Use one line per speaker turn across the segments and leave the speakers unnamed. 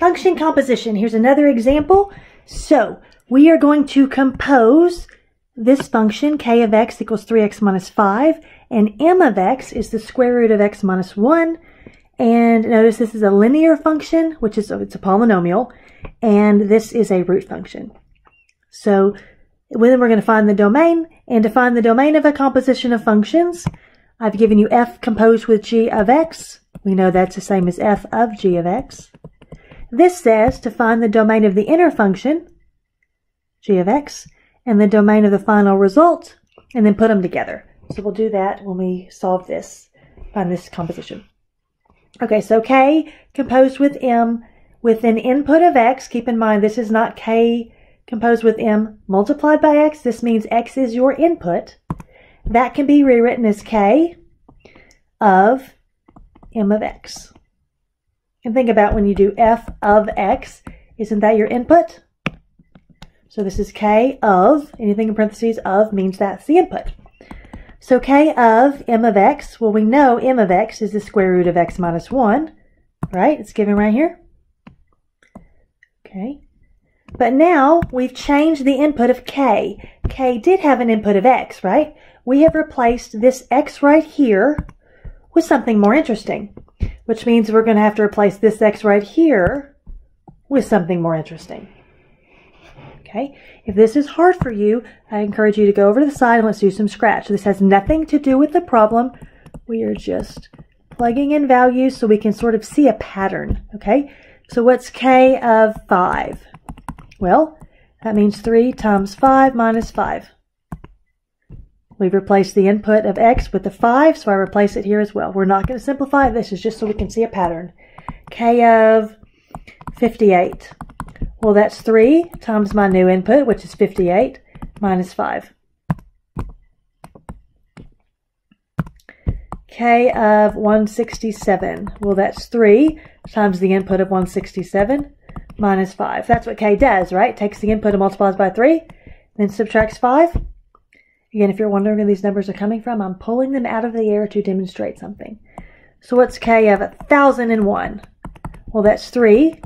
function composition. Here's another example. So we are going to compose this function, k of x equals 3x minus 5, and m of x is the square root of x minus 1. And notice this is a linear function, which is it's a polynomial, and this is a root function. So then we're going to find the domain, and to find the domain of a composition of functions, I've given you f composed with g of x. We know that's the same as f of g of x. This says to find the domain of the inner function, g of x, and the domain of the final result, and then put them together. So we'll do that when we solve this, find this composition. Okay, so k composed with m with an input of x. Keep in mind this is not k composed with m multiplied by x. This means x is your input. That can be rewritten as k of m of x. And think about when you do f of x, isn't that your input? So this is k of, anything in parentheses of means that's the input. So k of m of x, well we know m of x is the square root of x minus 1, right? It's given right here. Okay. But now we've changed the input of k. k did have an input of x, right? We have replaced this x right here with something more interesting, which means we're going to have to replace this x right here with something more interesting. Okay, if this is hard for you, I encourage you to go over to the side and let's do some scratch. This has nothing to do with the problem. We are just plugging in values so we can sort of see a pattern. Okay, so what's k of 5? Well, that means 3 times 5 minus 5. We've replaced the input of x with the 5, so I replace it here as well. We're not going to simplify. This is just so we can see a pattern. k of 58. Well, that's 3 times my new input, which is 58, minus 5. k of 167. Well, that's 3 times the input of 167 minus 5. That's what k does, right? Takes the input and multiplies by 3, then subtracts 5. Again, if you're wondering where these numbers are coming from, I'm pulling them out of the air to demonstrate something. So what's k of 1001? Well, that's 3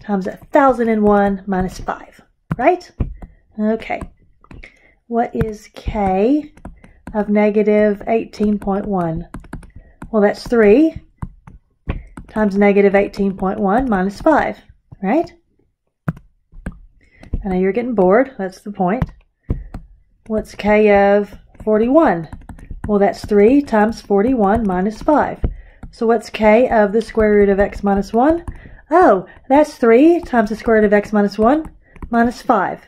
times 1001 minus 5, right? Okay. What is k of negative 18.1? Well, that's 3 times negative 18.1 minus 5, right? I know you're getting bored. That's the point. What's k of 41? Well, that's 3 times 41 minus 5. So what's k of the square root of x minus 1? Oh, that's 3 times the square root of x minus 1 minus 5.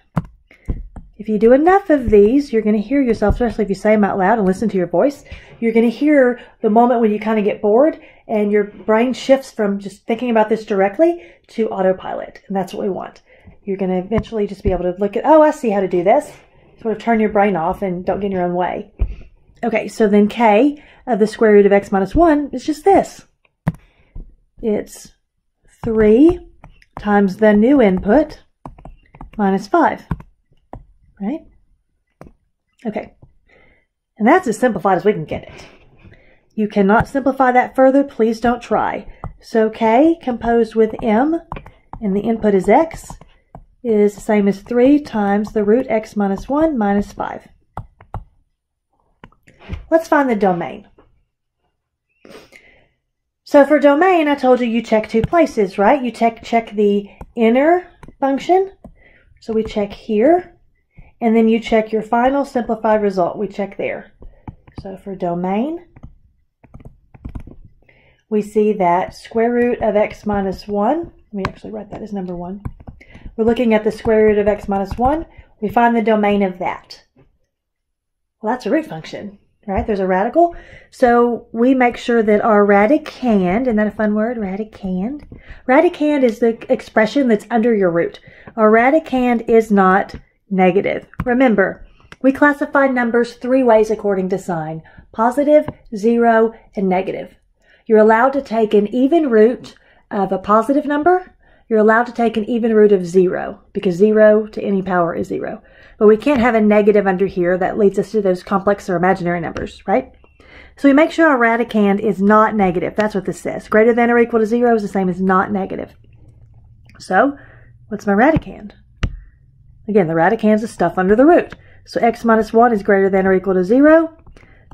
If you do enough of these, you're going to hear yourself, especially if you say them out loud and listen to your voice, you're going to hear the moment when you kind of get bored and your brain shifts from just thinking about this directly to autopilot. And that's what we want. You're going to eventually just be able to look at, oh, I see how to do this. Sort of turn your brain off and don't get in your own way. Okay, so then k of the square root of x minus 1 is just this. It's 3 times the new input minus 5, right? Okay, and that's as simplified as we can get it. You cannot simplify that further, please don't try. So k composed with m, and the input is x, is the same as 3 times the root x minus 1 minus 5. Let's find the domain. So for domain, I told you you check two places, right? You check, check the inner function. So we check here. And then you check your final simplified result. We check there. So for domain, we see that square root of x minus 1. Let me actually write that as number 1. We're looking at the square root of x minus 1. We find the domain of that. Well, that's a root function right? There's a radical. So we make sure that our radicand, isn't that a fun word? Radicand. Radicand is the expression that's under your root. Our radicand is not negative. Remember, we classify numbers three ways according to sign. Positive, zero, and negative. You're allowed to take an even root of a positive number. You're allowed to take an even root of zero because zero to any power is zero. But we can't have a negative under here that leads us to those complex or imaginary numbers, right? So we make sure our radicand is not negative. That's what this says. Greater than or equal to zero is the same as not negative. So, what's my radicand? Again, the radicand's the stuff under the root. So x minus 1 is greater than or equal to 0.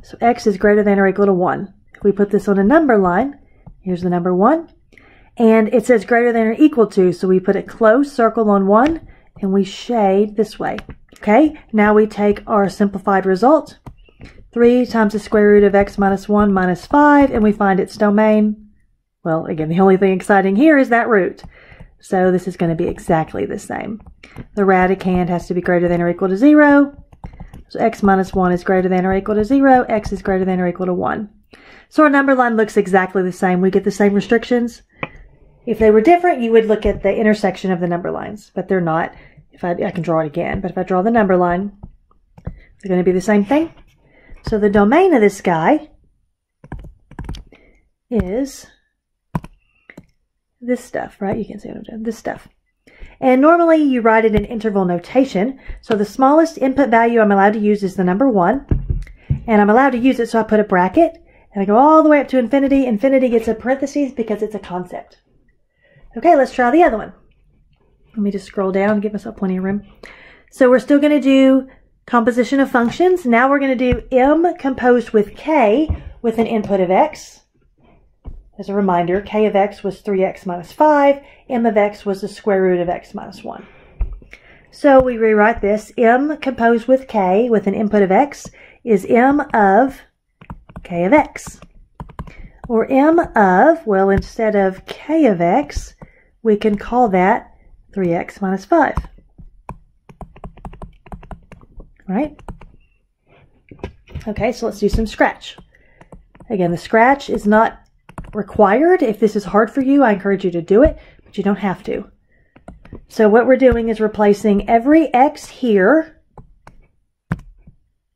So x is greater than or equal to 1. If we put this on a number line, here's the number 1. And it says greater than or equal to, so we put a closed circle on 1 and we shade this way. Okay, now we take our simplified result. 3 times the square root of x minus 1 minus 5, and we find its domain. Well, again, the only thing exciting here is that root. So this is going to be exactly the same. The radicand has to be greater than or equal to 0. So x minus 1 is greater than or equal to 0. x is greater than or equal to 1. So our number line looks exactly the same. We get the same restrictions. If they were different, you would look at the intersection of the number lines, but they're not. If I, I can draw it again, but if I draw the number line, they're going to be the same thing. So the domain of this guy is this stuff, right? You can see what I'm doing. This stuff. And normally you write it in interval notation. So the smallest input value I'm allowed to use is the number one. And I'm allowed to use it, so I put a bracket. And I go all the way up to infinity. Infinity gets a parentheses because it's a concept. Okay, let's try the other one. Let me just scroll down, give myself plenty of room. So we're still going to do composition of functions. Now we're going to do m composed with k with an input of x. As a reminder, k of x was 3x minus 5, m of x was the square root of x minus 1. So we rewrite this, m composed with k with an input of x is m of k of x. Or m of, well, instead of k of x, we can call that 3x minus 5. Right? Okay, so let's do some scratch. Again, the scratch is not required. If this is hard for you, I encourage you to do it, but you don't have to. So what we're doing is replacing every x here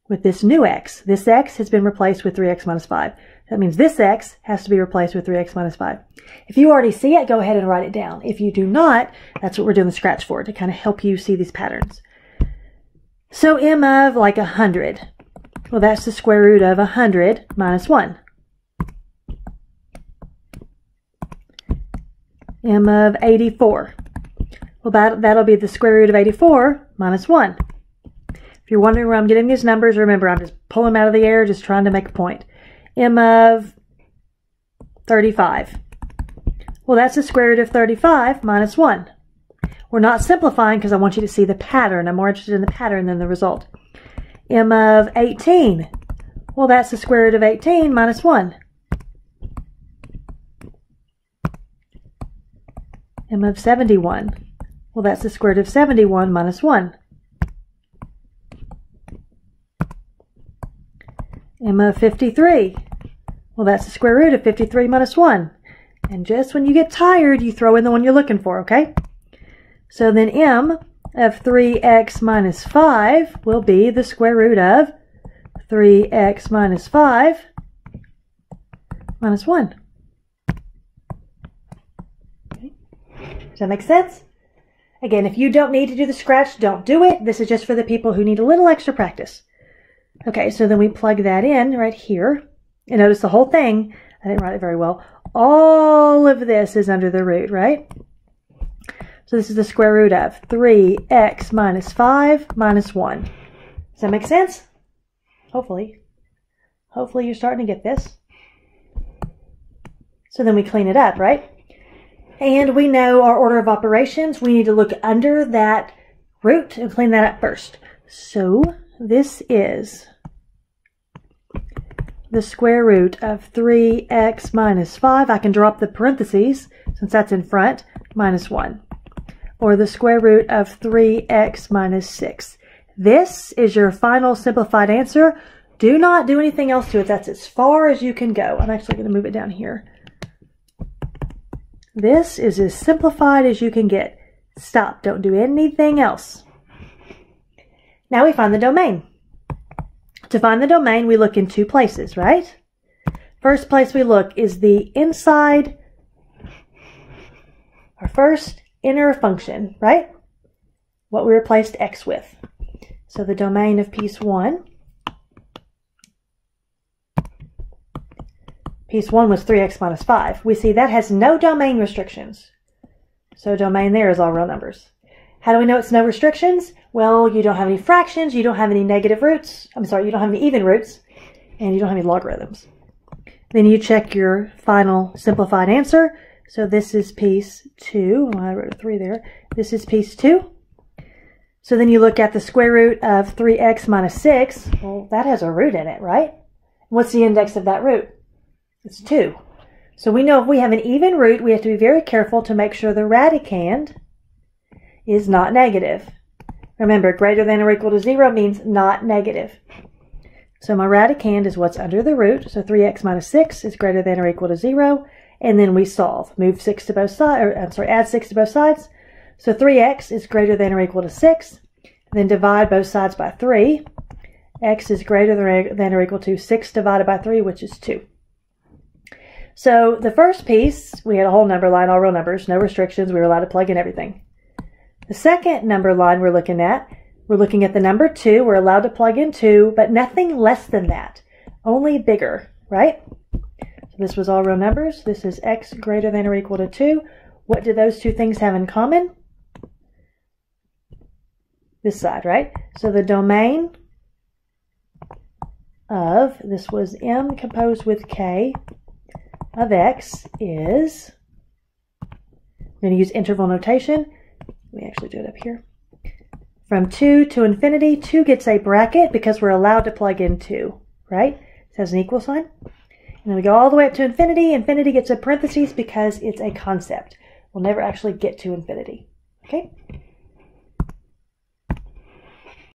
with this new x. This x has been replaced with 3x minus 5. That means this x has to be replaced with 3x minus 5. If you already see it, go ahead and write it down. If you do not, that's what we're doing the scratch for, to kind of help you see these patterns. So m of like 100. Well, that's the square root of 100 minus 1. m of 84. Well, that, that'll be the square root of 84 minus 1. If you're wondering where I'm getting these numbers, remember I'm just pulling them out of the air, just trying to make a point. M of 35. Well, that's the square root of 35 minus 1. We're not simplifying because I want you to see the pattern. I'm more interested in the pattern than the result. m of 18. Well, that's the square root of 18 minus 1. m of 71. Well, that's the square root of 71 minus 1. m of 53. Well, that's the square root of 53 minus 1. And just when you get tired, you throw in the one you're looking for, okay? So then m of 3x minus 5 will be the square root of 3x minus 5 minus 1. Does that make sense? Again, if you don't need to do the scratch, don't do it. This is just for the people who need a little extra practice. Okay, so then we plug that in right here. And notice the whole thing, I didn't write it very well. All of this is under the root, right? So this is the square root of 3x minus 5 minus 1. Does that make sense? Hopefully. Hopefully you're starting to get this. So then we clean it up, right? And we know our order of operations. We need to look under that root and clean that up first. So this is the square root of 3x minus 5. I can drop the parentheses since that's in front, minus 1. Or the square root of 3x minus 6. This is your final simplified answer. Do not do anything else to it. That's as far as you can go. I'm actually going to move it down here. This is as simplified as you can get. Stop. Don't do anything else. Now we find the domain. To find the domain, we look in two places, right? First place we look is the inside, our first inner function, right? What we replaced x with. So the domain of piece 1 Piece 1 was 3x minus 5. We see that has no domain restrictions. So domain there is all real numbers. How do we know it's no restrictions? Well, you don't have any fractions, you don't have any negative roots. I'm sorry, you don't have any even roots, and you don't have any logarithms. Then you check your final simplified answer. So this is piece 2. Well, I wrote a 3 there. This is piece 2. So then you look at the square root of 3x minus 6. Well, that has a root in it, right? What's the index of that root? It's 2. So we know if we have an even root, we have to be very careful to make sure the radicand is not negative. Remember, greater than or equal to 0 means not negative. So my radicand is what's under the root. So 3x minus 6 is greater than or equal to 0. And then we solve. Move 6 to both sides, I'm sorry, add 6 to both sides. So 3x is greater than or equal to 6. Then divide both sides by 3. x is greater than or equal to 6 divided by 3, which is 2. So the first piece, we had a whole number line, all real numbers, no restrictions. We were allowed to plug in everything. The second number line we're looking at we're looking at the number 2. We're allowed to plug in 2, but nothing less than that. Only bigger, right? So this was all real numbers. This is x greater than or equal to 2. What do those two things have in common? This side, right? So the domain of, this was m composed with k, of x is, I'm going to use interval notation. Let me actually do it up here. From 2 to infinity, 2 gets a bracket because we're allowed to plug in 2, right? It has an equal sign. And then we go all the way up to infinity. Infinity gets a parentheses because it's a concept. We'll never actually get to infinity. Okay?